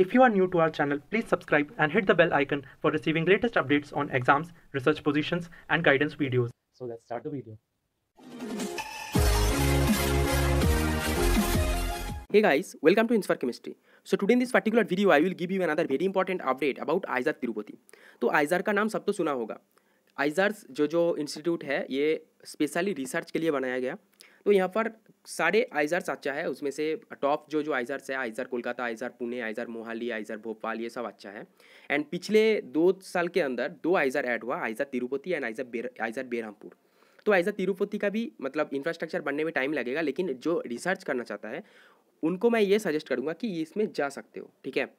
If you are new to our channel, please subscribe and hit the bell icon for receiving latest updates on exams, research positions, and guidance videos. So let's start the video. Hey guys, welcome to Inspire Chemistry. So today in this particular video, I will give you another very important update about आइजार Tirupati तो आइजार का नाम सब तो सुना होगा आइजार्स जो जो institute है ये स्पेशली रिसर्च के लिए बनाया गया तो यहाँ पर सारे आइजार्स अच्छा है, उसमें से टॉप जो जो आइज़र्स है, IISER Kolkata, IISER Pune, IISER Mohali, IISER Bhopal, ये सब अच्छा है। एंड पिछले दो साल के अंदर दो आइज़र ऐड हुआ, आइज़र तिरुपति एंड आइज़र बेर, आइजार बेरहमपुर। तो आइज़र तिरुपति का भी मतलब इंफ्रास्ट्रक्चर बनने में टाइम लगेगा, लेकिन जो रिसर्च करना चाहता है, उनको मैं ये सजेस्ट करूँगा कि इसमें जा सकते हो, ठीक है?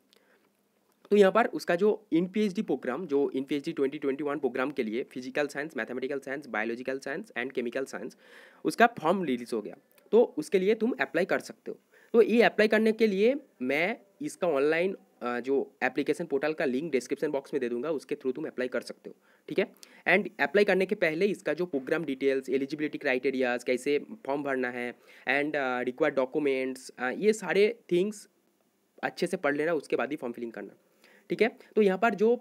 तो यहाँ पर उसका जो इन पीएचडी प्रोग्राम जो इन पी एच प्रोग्राम के लिए physical science mathematical science biological science and chemical science उसका फॉर्म रिलीज़ हो गया। तो उसके लिए तुम अप्लाई कर सकते हो। तो ये अप्लाई करने के लिए मैं इसका ऑनलाइन जो एप्लीकेशन पोर्टल का लिंक डिस्क्रिप्शन बॉक्स में दे दूँगा, उसके थ्रू तुम अप्लाई कर सकते हो। ठीक है? एंड अप्लाई करने के पहले इसका जो प्रोग्राम डिटेल्स एलिजिबिलिटी क्राइटेरियाज कैसे फॉर्म भरना है एंड रिक्वायर्ड डॉक्यूमेंट्स ये सारे थिंग्स अच्छे से पढ़ लेना, उसके बाद ही फॉर्म फिलिंग करना। ठीक है? तो यहाँ पर जो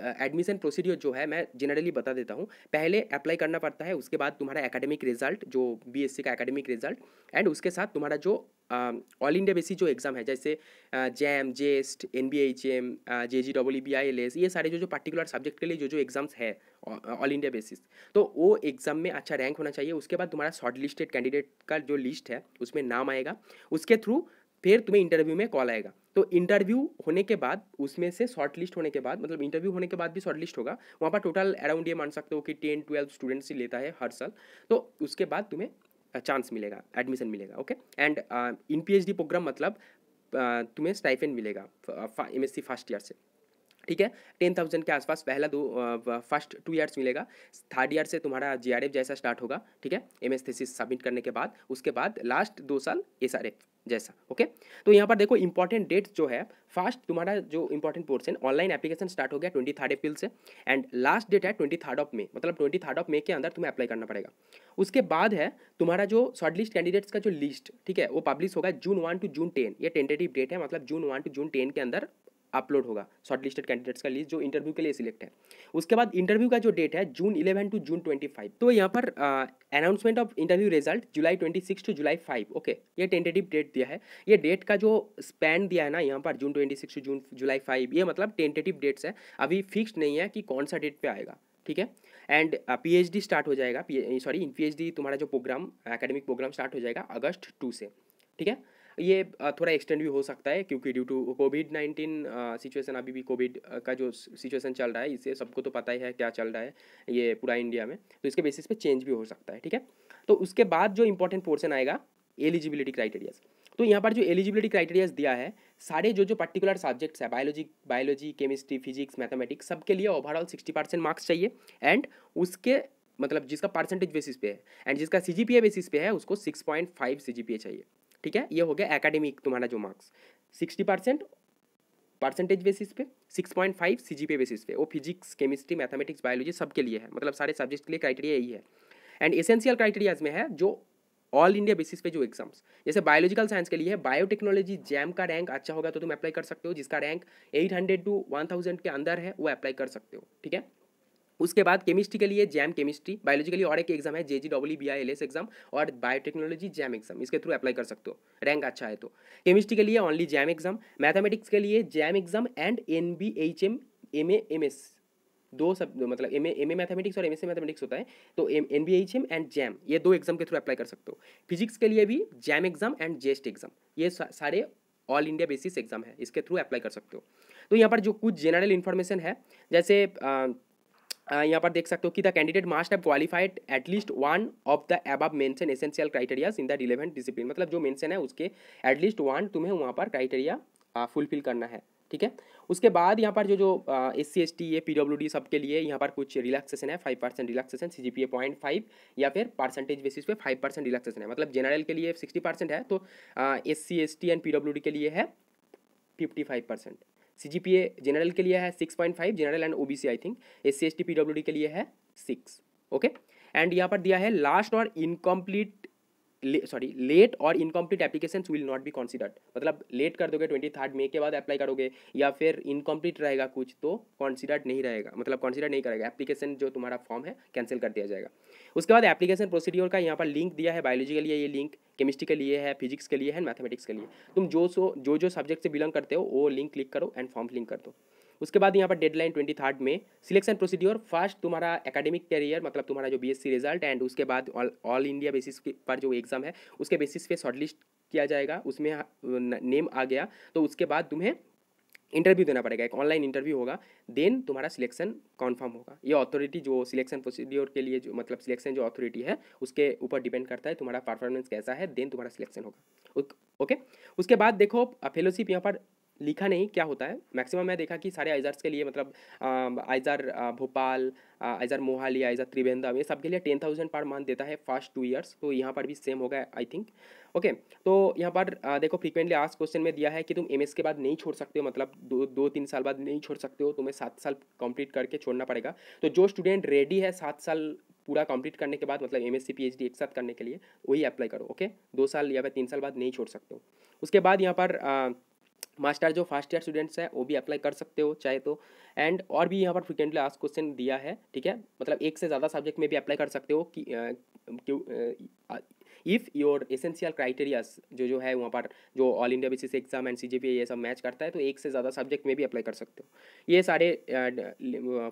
एडमिशन प्रोसीडियर जो है, मैं जनरली बता देता हूँ। पहले अप्लाई करना पड़ता है, उसके बाद तुम्हारा एकेडमिक रिज़ल्ट जो बीएससी का एकेडमिक रिज़ल्ट एंड उसके साथ तुम्हारा जो ऑल इंडिया बेसिस जो एग्ज़ाम है, जैसे JAM JEST N B H M J G W B I L S ये सारे जो जो पर्टिकुलर सब्जेक्ट के लिए जो जो एग्ज़ाम्स है ऑल इंडिया बेसिस तो वो एग्ज़ाम में अच्छा रैंक होना चाहिए। उसके बाद तुम्हारा शॉर्ट लिस्टेड कैंडिडेट का जो लिस्ट है, उसमें नाम आएगा। उसके थ्रू फिर तुम्हें इंटरव्यू में कॉल आएगा। तो इंटरव्यू होने के बाद, उसमें से शॉर्ट लिस्ट होने के बाद मतलब इंटरव्यू होने के बाद भी शॉर्ट लिस्ट होगा। वहाँ पर टोटल अराउंड ये मान सकते हो कि टेन ट्वेल्व स्टूडेंट्स ही लेता है हर साल। तो उसके बाद तुम्हें चांस मिलेगा एडमिशन मिलेगा okay and in PhD program मतलब तुम्हें स्टाइफेंड मिलेगा एम एस फ़र्स्ट ईयर से। ठीक है? टेन थाउज़ेंड के आसपास पहला दो फ़र्स्ट टू ईयर्स मिलेगा। थर्ड ईयर से तुम्हारा जी जैसा स्टार्ट होगा, ठीक है? एम एस सबमिट करने के बाद, उसके बाद लास्ट दो साल एसआरएफ जैसा ओके तो यहाँ पर देखो इंपॉर्टेंट डेट जो है फ़र्स्ट तुम्हारा जो important portion online application start हो गया ट्वेंटी थर्ड अप्रैल से एंड लास्ट डेट है ट्वेंटी थर्ड ऑफ़ मे मतलब ट्वेंटी थर्ड ऑफ़ मे के अंदर तुम्हें अप्लाई करना पड़ेगा। उसके बाद है, तुम्हारा जो शॉर्ट लिस्ट कैंडिडेट्स का जो लिस्ट ठीक है, वो पब्लिश होगा June one to June ten ये टेंटेटिव डेट है मतलब June one to June ten के अंदर अपलोड होगा शॉर्ट लिस्टेड कैंडिडेट्स का लिस्ट जो इंटरव्यू के लिए सिलेक्ट है। उसके बाद इंटरव्यू का जो डेट है June eleven to June twenty five तो यहाँ पर announcement of interview result July twenty six to July five okay ये टेंटेटिव डेट दिया है। ये डेट का जो स्पैन दिया है ना, यहाँ पर June twenty six to June July five ये मतलब टेंटेटिव डेट्स है। अभी फिक्स नहीं है कि कौन सा डेट पर आएगा, ठीक है? एंड पीएचडी स्टार्ट हो जाएगा सॉरी पीएचडी तुम्हारा जो प्रोग्राम एकेडमिक प्रोग्राम स्टार्ट हो जाएगा अगस्त टू से, ठीक है? ये थोड़ा एक्सटेंड भी हो सकता है क्योंकि due to COVID nineteen situation अभी भी कोविड का जो सिचुएशन चल रहा है इससे सबको तो पता ही है क्या चल रहा है ये पूरा इंडिया में। तो इसके बेसिस पे चेंज भी हो सकता है, ठीक है? तो उसके बाद जो इंपॉर्टेंट पोर्सन आएगा एलिजिबिलिटी क्राइटेरियाज तो यहाँ पर जो एलिजिबिलिटी क्राइटेरियाज दिया है, सारे जो जो पर्टिकुलर सब्जेक्ट्स है biology biology chemistry physics mathematics सबके लिए ओवरऑल सिक्सटी परसेंट मार्क्स चाहिए। एंड उसके मतलब जिसका परसेंटेज बेसिस पे है एंड जिसका सीजीपीए बेसिस पे है, उसको सिक्स पॉइंट फाइव सी चाहिए। ठीक है? ये हो गया एकेडमिक तुम्हारा जो marks sixty percent percentage basis पे six point five C G पे बेसिस पे. वो फिजिक्स केमिस्ट्री मैथमेटिक्स बायोलॉजी सबके लिए है. मतलब सारे सब्जेक्ट के लिए क्राइटेरिया यही है. एंड एसेंशियल क्राइटेरियाज में है जो ऑल इंडिया बेसिस पे जो एग्ज़ाम्स जैसे बायोलॉजिकल साइंस के लिए बायोटेक्नोलॉजी जैम का रैंक अच्छा होगा तो तुम अप्लाई कर सकते हो. जिसका rank eight hundred to one thousand के अंदर है, वो अप्लाई कर सकते हो. ठीक है? उसके बाद केमिस्ट्री के लिए जैम केमिस्ट्री बायोलॉजी के लिए और एक एग्ज़ाम है J G W B I L S exam और बायोटेक्नोलॉजी जैम एग्ज़ाम इसके थ्रू अप्लाई कर सकते हो रैंक अच्छा है तो। केमिस्ट्री के लिए ओनली जैम एग्ज़ाम मैथमेटिक्स के लिए JAM exam and N B H M M A M S दो सब मतलब M A M A mathematics और एम एस ए मैथमेटिक्स होता है तो M N B H M and JAM ये दो एग्ज़ाम के थ्रू अप्लाई कर सकते हो। फिजिक्स के लिए भी JAM exam and JEST exam ये सारे ऑल इंडिया बेसिस एग्ज़ाम है, इसके थ्रू अप्लाई कर सकते हो। तो यहाँ पर जो कुछ जनरल इन्फॉर्मेशन है, जैसे यहाँ पर देख सकते हो कि the candidate must have qualified at least one of the above mention essential criterias in the relevant discipline मतलब जो मेंशन है, उसके एटलीस्ट वन तुम्हें वहाँ पर क्राइटेरिया फुलफिल करना है, ठीक है? उसके बाद यहाँ पर जो जो एस सी एस टी ये पी डब्ल्यू डी सबके लिए यहाँ पर कुछ रिलैक्सेशन है five percent relaxation C G P A point five या फिर परसेंटेज बेसिस पे फाइव परसेंट रिलैक्सेशन है। मतलब जनरल के लिए सिक्सटी परसेंट है तो S C S T and P W D के लिए है fifty five percent C G P A general के लिए है six point five general and O B C I think S C S T P W D के लिए है six okay and यहाँ पर दिया है लास्ट और इनकम्प्लीट सॉरी लेट और incomplete application will not be considered मतलब लेट कर दोगे ट्वेंटी थर्ड मे के बाद अप्लाई करोगे या फिर इनकम्प्लीट रहेगा कुछ तो कंसिडर्ड नहीं रहेगा। मतलब कंसिडर नहीं करेगा। एप्लीकेशन जो तुम्हारा फॉर्म है कैंसिल कर दिया जाएगा। उसके बाद एप्लीकेशन प्रोसीड्योर का यहाँ पर लिंक दिया है बायोलॉजी के लिए ये लिंक केमिस्ट्री के लिए है फिजिक्स के लिए है मैथमेटिक्स के लिए। तुम जो सो, जो जो सब्जेक्ट से बिलोंग करते हो, वो लिंक क्लिक करो एंड फॉर्म लिंक कर दो। उसके बाद यहाँ पर डेडलाइन ट्वेंटी थर्ड में सिलेक्शन प्रोसीड्योर फ़र्स्ट तुम्हारा एकेडमिक कैरियर मतलब तुम्हारा जो बीएससी रिज़ल्ट एंड उसके बाद ऑल इंडिया बेसिस पर जो एग्ज़ाम है, उसके बेसिस पे शॉर्टलिस्ट किया जाएगा। उसमें नेम आ गया। तो उसके बाद तुम्हें इंटरव्यू देना पड़ेगा। एक ऑनलाइन इंटरव्यू होगा। देन तुम्हारा सिलेक्शन कन्फर्म होगा। ये अथॉरिटी जो सिलेक्शन प्रोसीड्योर के लिए जो मतलब सिलेक्शन जो अथॉरिटी है, उसके ऊपर डिपेंड करता है। तुम्हारा परफॉर्मेंस कैसा है देन तुम्हारा सिलेक्शन होगा। ओके उसके बाद देखो फेलोशिप यहाँ पर लिखा नहीं क्या होता है। मैक्सिमम मैं देखा कि सारे आइजर्स के लिए मतलब आइजर भोपाल आइजर मोहाली आइजर त्रिवेंद्रम ये सब के लिए टेन थाउज़ेंड पर मंथ देता है फ़र्स्ट टू ईयर्स तो यहाँ पर भी सेम होगा आई थिंक ओके तो यहाँ पर आ, देखो फ्रीक्वेंटली आज क्वेश्चन में दिया है कि तुम एम के बाद नहीं छोड़ सकते हो मतलब दो दो तीन साल बाद नहीं छोड़ सकते हो तुम्हें सात साल कंप्लीट करके छोड़ना पड़ेगा। तो जो स्टूडेंट रेडी है सात साल पूरा कंप्लीट करने के बाद मतलब एम एस एक साथ करने के लिए वही अप्लाई करो ओके दो साल या फिर तीन साल बाद नहीं छोड़ सकते हो। उसके बाद यहाँ पर आ, मास्टर जो फ़र्स्ट ईयर स्टूडेंट्स हैं, वो भी अप्लाई कर सकते हो, चाहे तो। एंड और भी यहाँ पर फ्रिक्वेंटली आज क्वेश्चन दिया है, ठीक है? मतलब एक से ज़्यादा सब्जेक्ट में भी अप्लाई कर सकते हो कि इफ़ योर एसेंशियल क्राइटेरियाज जो जो है वहाँ पर, जो all India basis exam and C ये सब मैच करता है तो एक से ज़्यादा सब्जेक्ट में भी अप्लाई कर सकते हो। ये सारे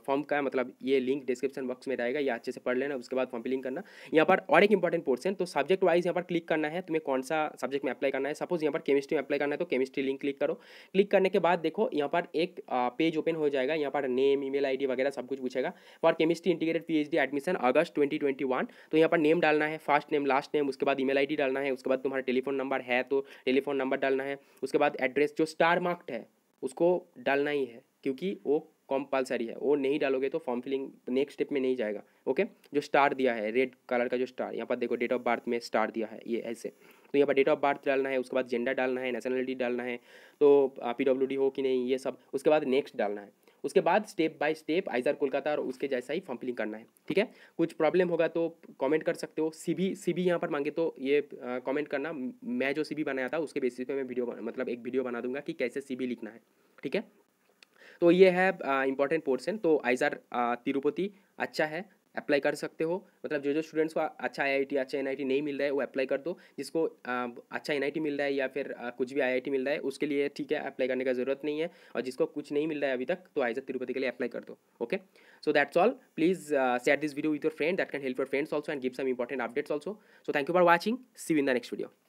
फॉर्म का मतलब ये लिंक डिस्क्रिप्शन बॉक्स में रहेगा, ये अच्छे से पढ़ लेना, उसके बाद फॉर्म फिलिंग करना। यहाँ पर और एक इंपॉर्टेंट पोर्सन तो सब्जेक्ट वाइज यहाँ पर क्लिक करना है, तुम्हें कौन सा सब्जेक्ट में अप्लाई करना है। सपोज़ यहाँ पर केमिस्ट्री में अप्लाई करना है तो केमिस्ट्री लिंक क्लिक करो। क्लिक करने के बाद देखो, यहाँ पर एक पेज ओपन हो जाएगा, यहाँ पर नेम ईमेल आईडी वगैरह सब कुछ पूछेगा। For chemistry integrated PhD admission August 2021 तो यहाँ पर नेम डालना है फ़र्स्ट नेम लास्ट नेम उसके बाद ईमेल आईडी डालना है, उसके बाद तुम्हारा टेलीफोन नंबर है तो टेलीफोन नंबर डालना है, उसके बाद एड्रेस जो स्टार मार्क्ड है, उसको डालना ही है, क्योंकि वो कॉम्पल्सरी है, वो नहीं डालोगे तो फॉर्म फिलिंग नेक्स्ट स्टेप में नहीं जाएगा, ओके? जो स्टार दिया है, रेड कलर का जो स्टार, यहाँ पर देखो डेट ऑफ़ बर्थ में स्टार दिया है, ये ऐसे। तो यहाँ पर डेट ऑफ़ बर्थ डालना है, उसके बाद जेंडर डालना है, नेशनलिटी डालना है तो पी हो कि नहीं, ये सब, उसके बाद नेक्स्ट डालना है। उसके बाद step by step IISER Kolkata और उसके जैसा ही फॉर्म फिलिंग करना है, ठीक है? कुछ प्रॉब्लम होगा तो कमेंट कर सकते हो। सी बी सी बी यहाँ पर मांगे तो ये कमेंट करना। मैं जो सी बी बनाया था, उसके बेसिस पे मैं वीडियो मतलब एक वीडियो बना दूँगा कि कैसे सी बी लिखना है, ठीक है? तो ये है इंपॉर्टेंट पोर्सन तो आइजर तिरुपति अच्छा है। अप्लाई कर सकते हो। मतलब जो जो स्टूडेंट्स को अच्छा आईआईटी अच्छा एन नहीं मिल रहा है, वो अप्लाई कर दो। जिसको अच्छा एन मिल रहा है या फिर कुछ भी आईआईटी मिल रहा है, उसके लिए ठीक है अप्लाई करने का ज़रूरत नहीं है। और जिसको कुछ नहीं मिल रहा है अभी तक तो आइजा तिरुपति के लिए अप्लाई कर दो okay so that's all please share this video with your friend that can help your friends also and give some important updates also so thank you for watching see in the next video